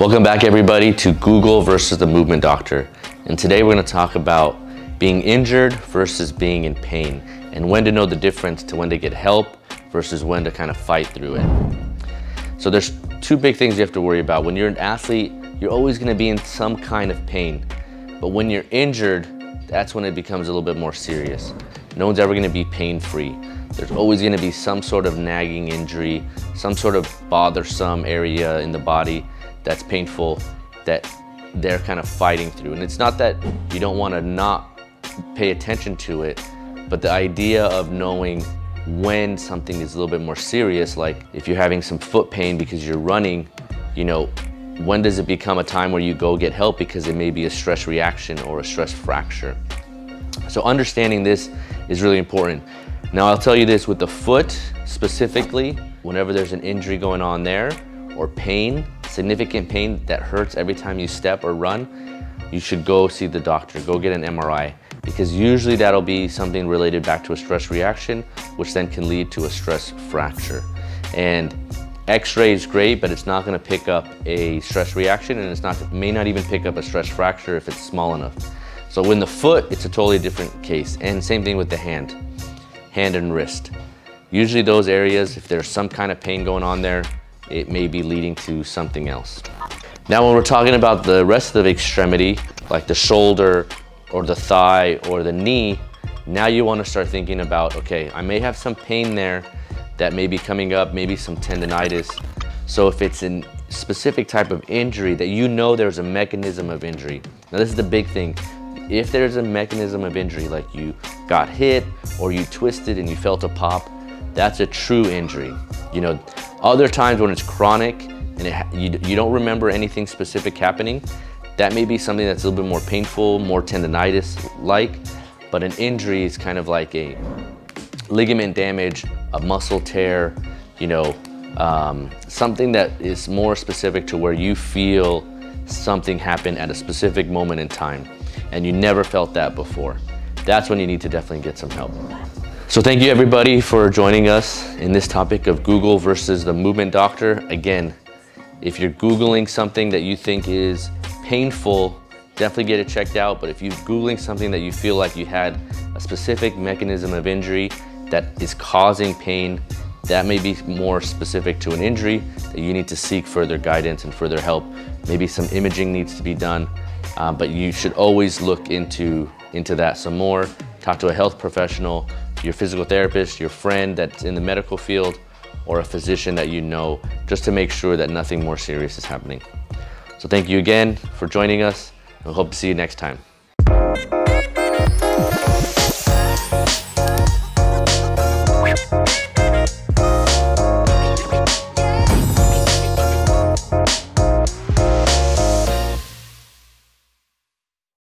Welcome back everybody to Google versus the Movement Doctor. And today we're gonna talk about being injured versus being in pain and when to know the difference to when to get help versus when to kind of fight through it. So there's two big things you have to worry about. When you're an athlete, you're always gonna be in some kind of pain. But when you're injured, that's when it becomes a little bit more serious. No one's ever gonna be pain-free. There's always gonna be some sort of nagging injury, some sort of bothersome area in the body that's painful that they're kind of fighting through. And it's not that you don't wanna not pay attention to it, but the idea of knowing when something is a little bit more serious, like if you're having some foot pain because you're running, you know, when does it become a time where you go get help because it may be a stress reaction or a stress fracture. So understanding this is really important. Now I'll tell you this, with the foot specifically, whenever there's an injury going on there or pain, significant pain that hurts every time you step or run, you should go see the doctor, go get an MRI because usually that'll be something related back to a stress reaction, which then can lead to a stress fracture. And X-ray is great, but it's not gonna pick up a stress reaction and it's not may not even pick up a stress fracture if it's small enough. So when the foot, it's a totally different case. And same thing with the hand, hand and wrist. Usually those areas, if there's some kind of pain going on there, it may be leading to something else. Now when we're talking about the rest of the extremity, like the shoulder, or the thigh or the knee, now you wanna start thinking about, okay, I may have some pain there that may be coming up, maybe some tendonitis. So if it's a specific type of injury that you know there's a mechanism of injury. Now this is the big thing. If there's a mechanism of injury, like you got hit or you twisted and you felt a pop, that's a true injury. You know, other times when it's chronic and it, you, you don't remember anything specific happening, that may be something that's a little bit more painful, more tendonitis-like, but an injury is kind of like a ligament damage, a muscle tear, you know, um, something that is more specific to where you feel something happen at a specific moment in time and you never felt that before. That's when you need to definitely get some help. So thank you everybody for joining us in this topic of Google versus the movement doctor. Again, if you're Googling something that you think is painful, definitely get it checked out. But if you're Googling something that you feel like you had a specific mechanism of injury that is causing pain, that may be more specific to an injury that you need to seek further guidance and further help. Maybe some imaging needs to be done, um, but you should always look into, into that some more. Talk to a health professional, your physical therapist, your friend that's in the medical field, or a physician that you know, just to make sure that nothing more serious is happening. So thank you again for joining us. We hope to see you next time.